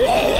Ah!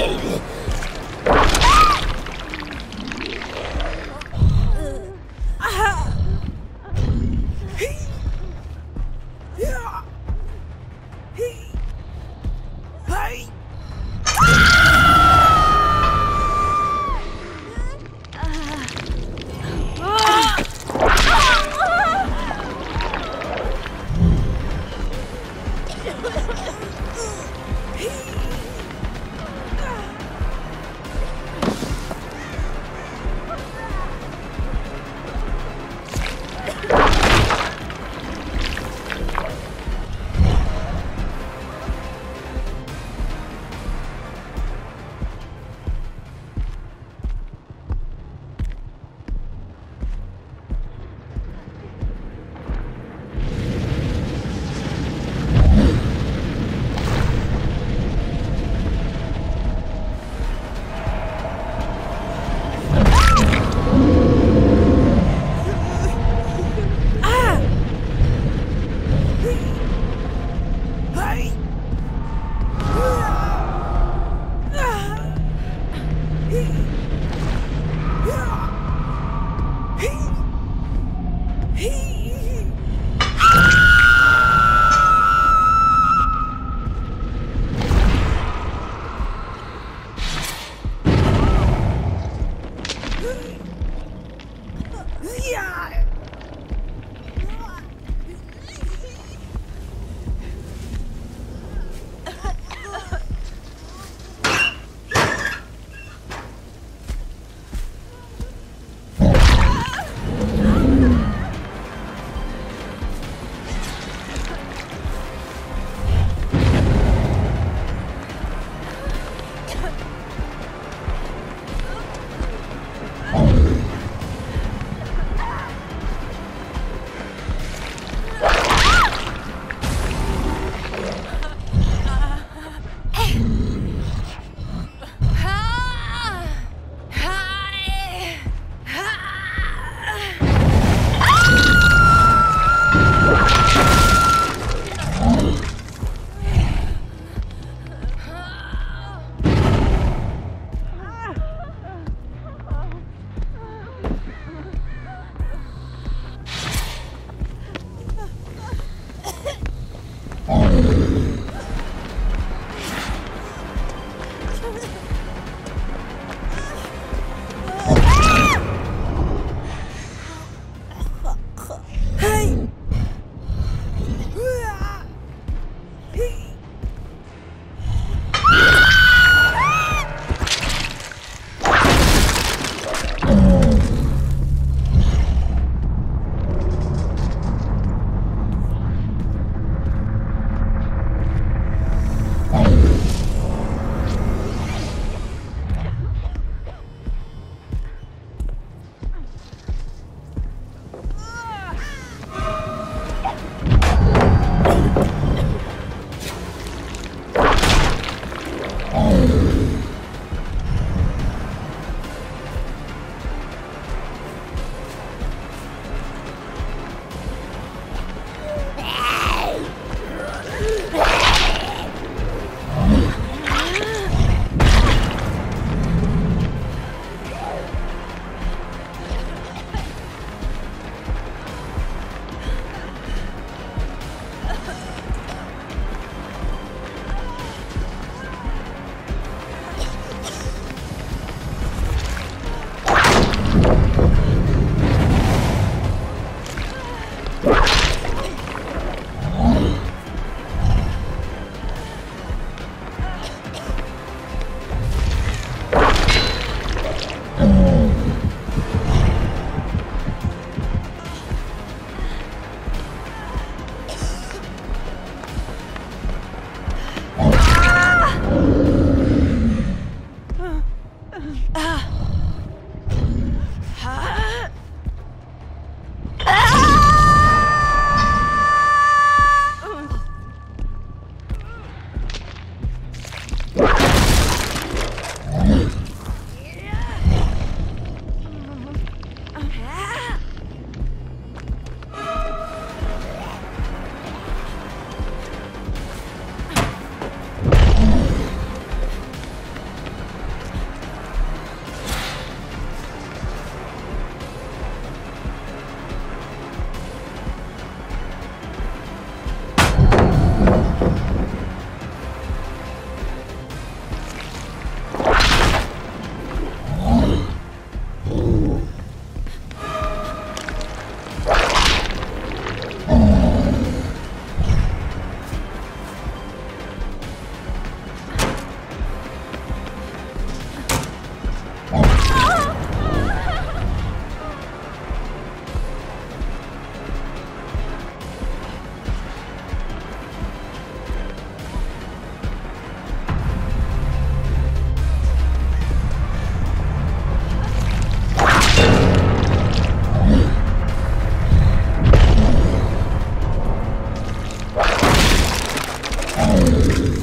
Oh.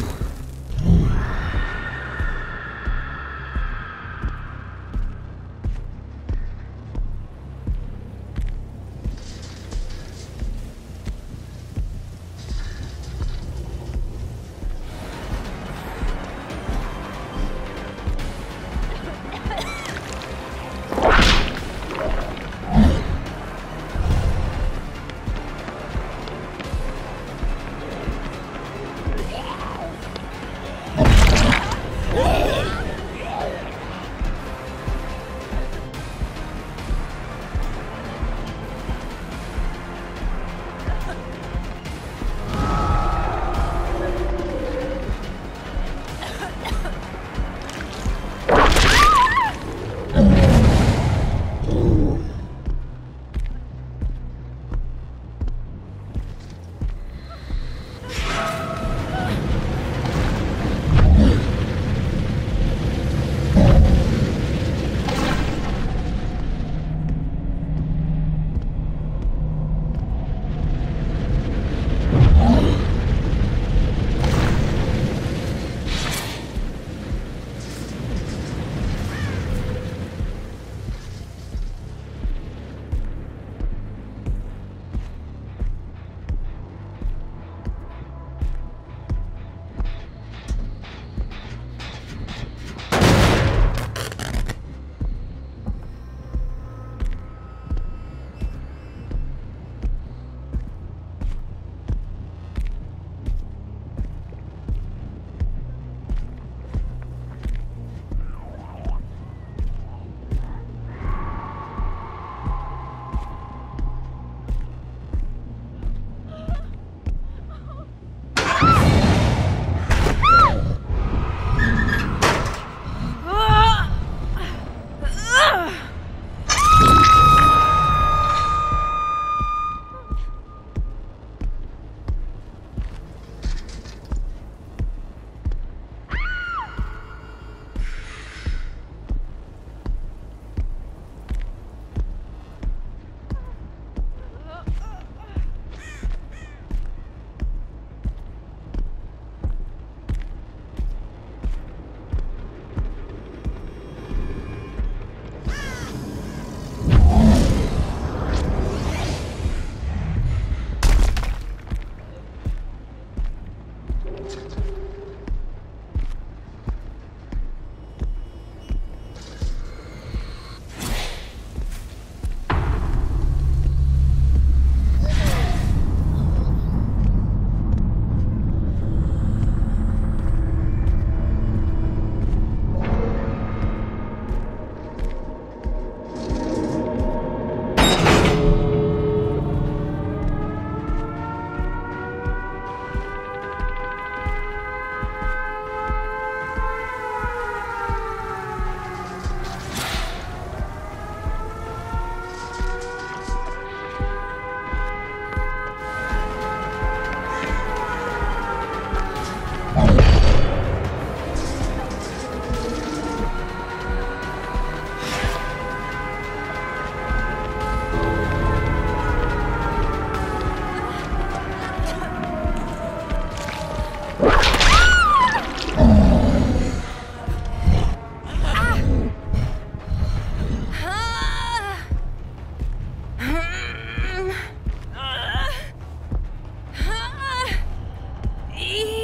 He